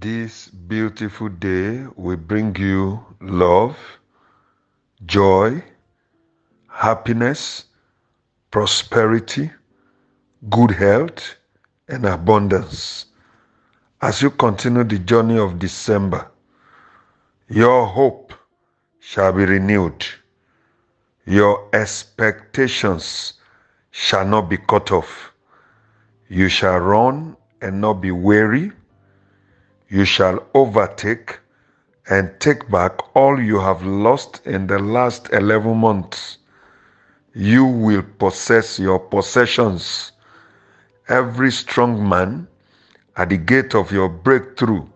This beautiful day will bring you love, joy, happiness, prosperity, good health, and abundance. As you continue the journey of December, your hope shall be renewed. Your expectations shall not be cut off. You shall run and not be weary. You shall overtake and take back all you have lost in the last 11 months. You will possess your possessions. Every strong man at the gate of your breakthrough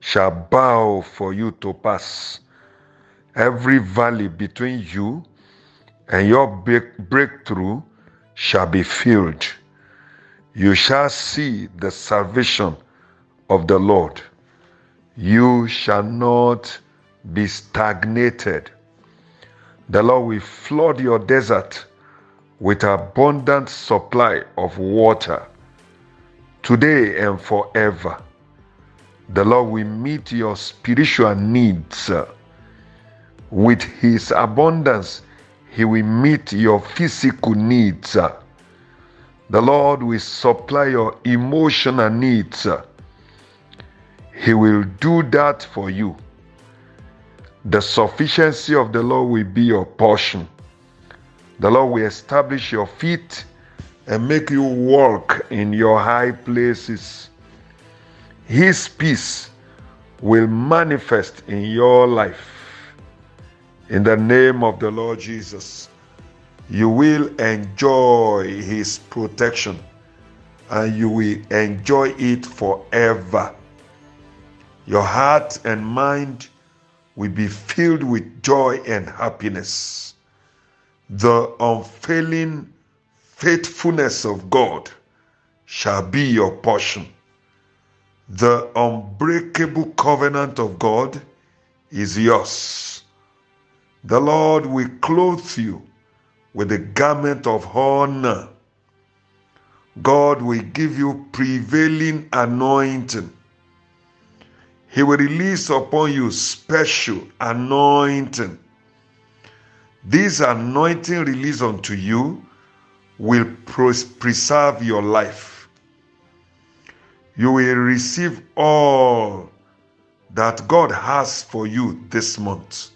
shall bow for you to pass. Every valley between you and your break- breakthrough shall be filled. You shall see the salvation of the Lord. You shall not be stagnated. The Lord will flood your desert with abundant supply of water today and forever. The Lord will meet your spiritual needs with His abundance. He will meet your physical needs. The Lord will supply your emotional needs. He will do that for you. The sufficiency of the Lord will be your portion. The Lord will establish your feet and make you walk in your high places. His peace will manifest in your life. In the name of the Lord Jesus, you will enjoy His protection and you will enjoy it forever. Your heart and mind will be filled with joy and happiness. The unfailing faithfulness of God shall be your portion. The unbreakable covenant of God is yours. The Lord will clothe you with the garment of honor. God will give you prevailing anointing. He will release upon you special anointing. This anointing released unto you will preserve your life. You will receive all that God has for you this month.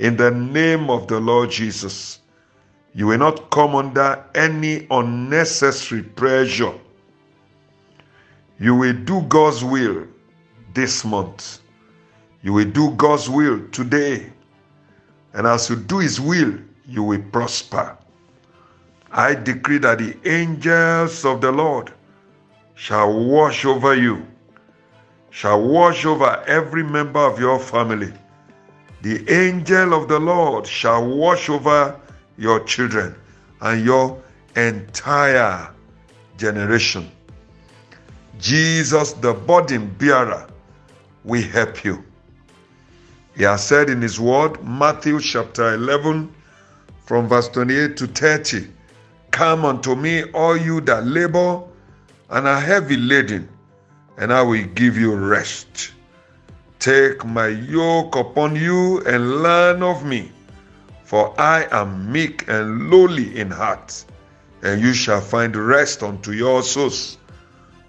In the name of the Lord Jesus, you will not come under any unnecessary pressure. You will do God's will this month. You will do God's will today. And as you do His will, you will prosper. I decree that the angels of the Lord shall watch over you, shall watch over every member of your family. The angel of the Lord shall watch over your children and your entire generation. Jesus, the burden bearer, will help you. He has said in his word, Matthew chapter 11, from verse 28 to 30, Come unto me, all you that labor and are heavy laden, and I will give you rest. Take my yoke upon you and learn of me, for I am meek and lowly in heart, and you shall find rest unto your souls.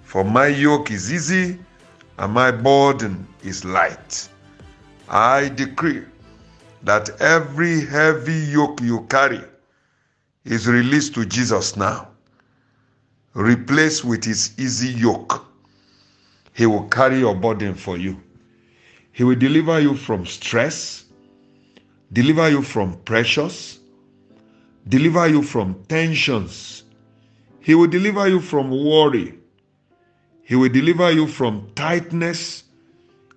For my yoke is easy and my burden is light. I decree that every heavy yoke you carry is released to Jesus now. Replaced with his easy yoke. He will carry your burden for you. He will deliver you from stress, deliver you from pressures, deliver you from tensions. He will deliver you from worry. He will deliver you from tightness.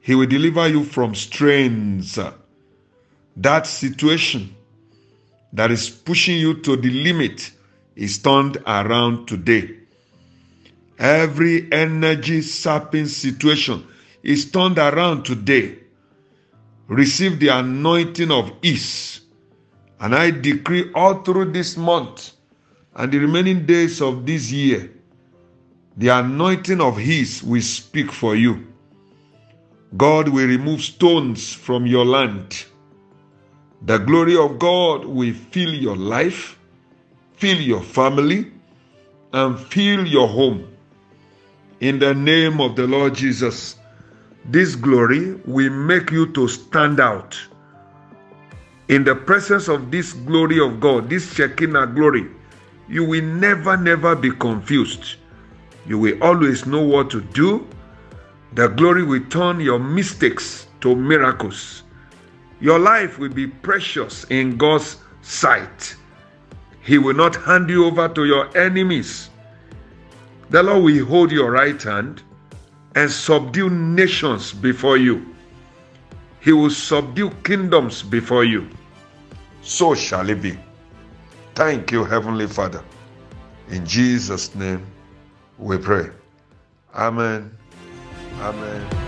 He will deliver you from strains. That situation that is pushing you to the limit is turned around today. Every energy sapping situation is turned around today. Receive the anointing of ease. And I decree all through this month and the remaining days of this year, the anointing of His will speak for you. God will remove stones from your land. The glory of God will fill your life, fill your family, and fill your home. In the name of the Lord Jesus, this glory will make you to stand out. In the presence of this glory of God, this Shekinah glory, you will never, never be confused. You will always know what to do. The glory will turn your mistakes to miracles. Your life will be precious in God's sight. He will not hand you over to your enemies. The Lord will hold your right hand and subdue nations before you. He will subdue kingdoms before you. So shall it be. Thank you, Heavenly Father. In Jesus' name we pray. Amen. Amen.